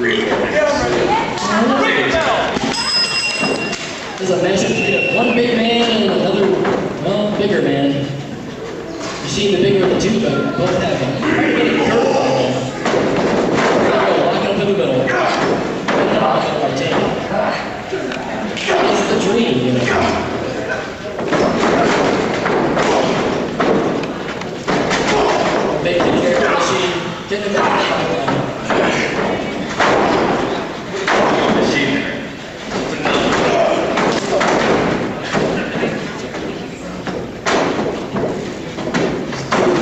three. There's a match between one big man and another, well, bigger man. You see the bigger of the two, but both have a up in the middle. It's the dream, you know. The pipeline. Machine there. Phenomenal.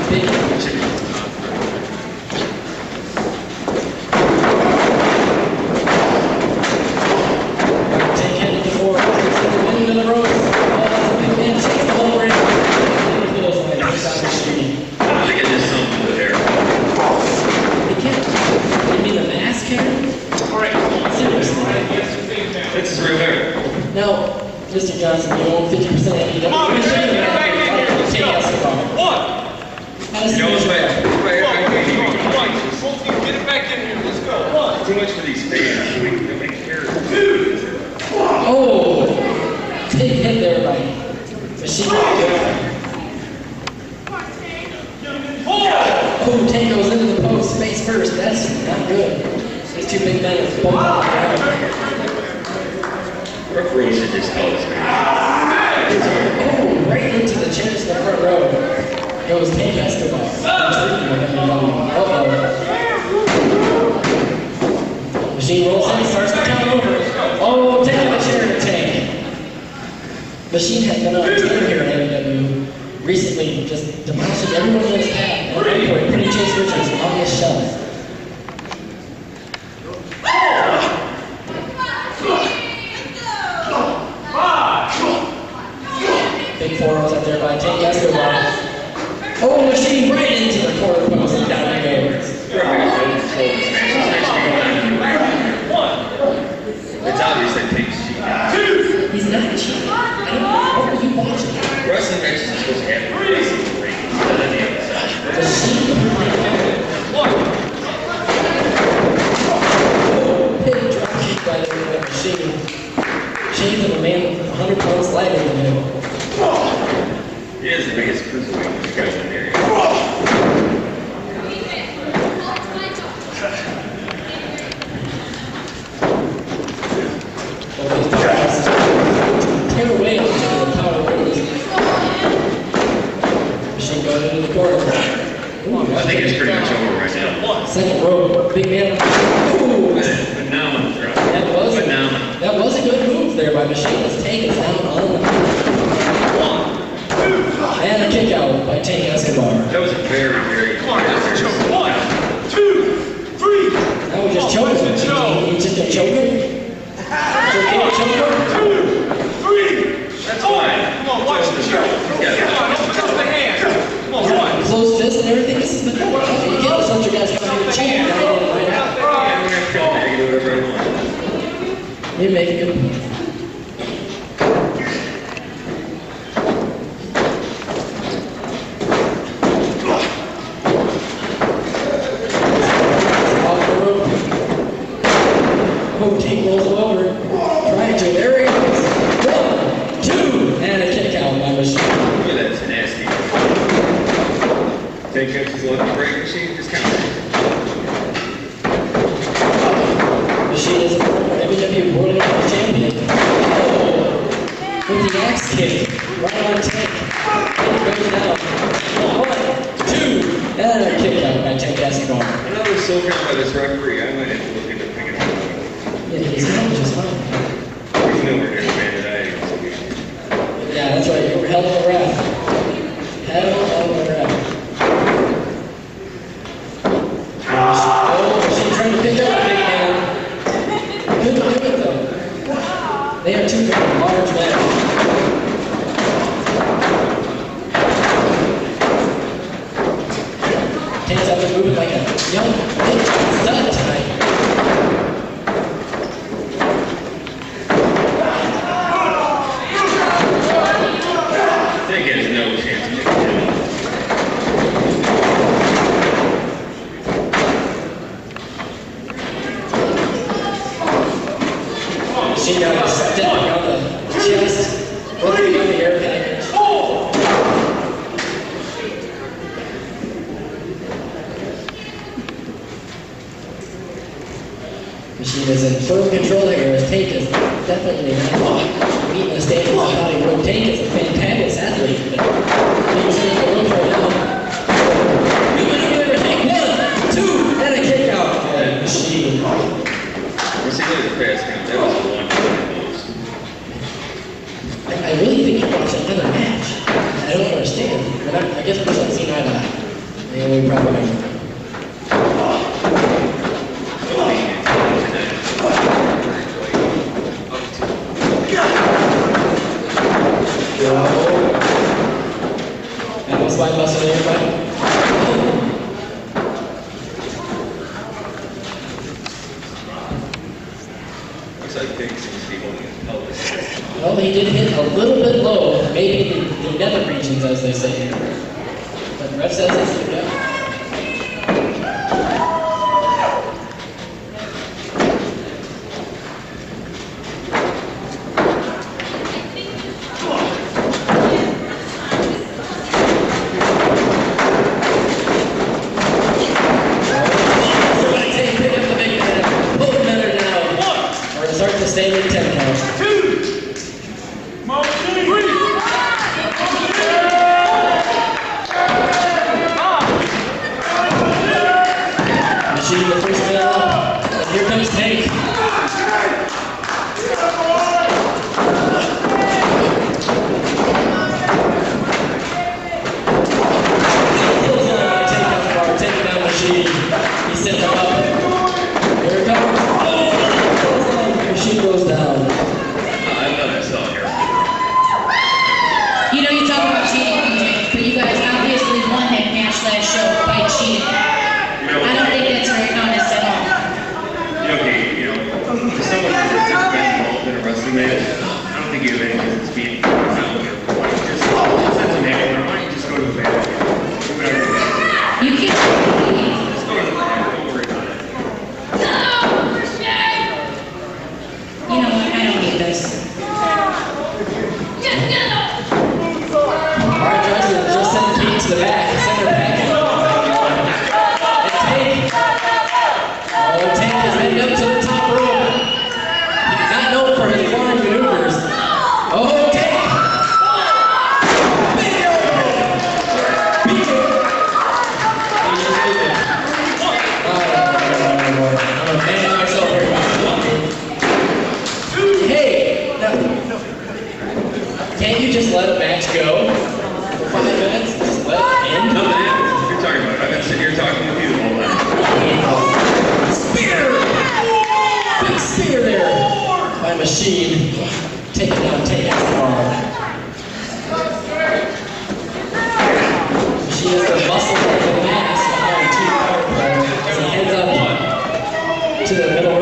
Big Take it to four. Wind in the road. Oh, that's a big man. Takes the whole ring. He goes away. He's out the street. I think it is something with hair. They can't. You mean the mask hair? Seriously. That's his real hair. Now, Mr. Johnson, you own 50% of MEW. Come on, man, get back in here. Take us apart. One. You of you get it back in here. Let's go. One. Too much for these fans. We nobody cares. Oh, big hit there by Machine Gun. Oh, Tank goes into the post face first. That's not good. These two big men are both on the ground. Referee should just man. Oh, right into the chairs in the front row. Goes Tank Escobar. Uh-oh. Machine rolls in, starts to count over. Oh, taking the chair to Tank. Machine has been on a here at MEW recently, just demolishing everyone in his path. Pretty Chase Richards on the shelf. Big forearms out there by Tank Escobar. Oh, machine right into the corner post down he goes. Referee doesn't control this match. This match can go down in the ring. One. It's obvious that takes cheating. He's not cheating. I don't know. What are you watching? Wrestling matches are supposed to happen in the wrestling ring instead of the outside. Machine. One. Oh, big drop kick by the by machine. Shane's a man 100 pounds lighter than him. He is the biggest cruiserweight this guy's in the area. Well, these guys tear away into the power rails. Machine going into the corner. Ooh, I think it's pretty much over right now. One. Second row, big man. Ooh, Phenomenal throw. that was a, Phenomenal. that was a good move there by Machine. His tank is down on the One. and a kick out by Tank Escobar. That was a very, very Come on, that's a choke. One. Two. Three. That was just choking. That's a choke. You just a choking? Okay, choker? Two. Three. That's Four. fine. Come on, watch the choke. Come on, open up the hand. Come on, one. Closed fist and everything. This is the that's what you get. Let your guys come here and cheat. Right in, right out. I'm gonna come there, you can do whatever I want. You make a good point. Off the rope. Oh, Tank rolls him over. Trying to. There he goes. One, two, and a kick out by Machine. Look at that tenacity. Take up his lucky break machine, just count it. Machine is WWE World Heavyweight Champion. Oh, with the axe kick, right on it goes down. One, two, and a kick out by Tank Escobar. I know we're so proud by this referee, she got a step on the chest, looking on the air package. Machine is in full control there. Tank is definitely not meeting the standards of Hollywood. Tank is a fantastic. anything don't match. I don't understand, but I, I guess we don't see eye to eye. And we probably don't. Bravo. And what's everybody? Hallelujah here comes Tank. the back. here talking with you the whole. Spear! Big spear there by machine. Take it down, take it down. Machine has the muscle of the mass behind two power He heads up to the middle